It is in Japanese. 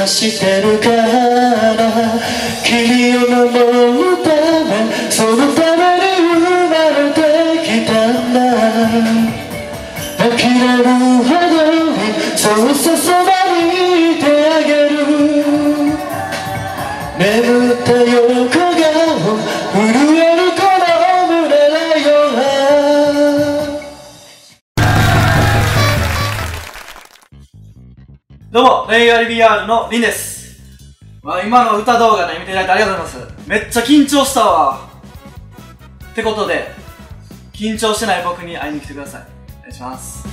はしてるから君を守るためそのために生まれてきたんだ呆れるほどにそうさそばにいてあげる眠った横顔震えどうも、レイヤリ BR のリンです。まあ、今の歌動画ね、見ていただいてありがとうございます。めっちゃ緊張したわ。ってことで、緊張してない僕に会いに来てください。お願いします。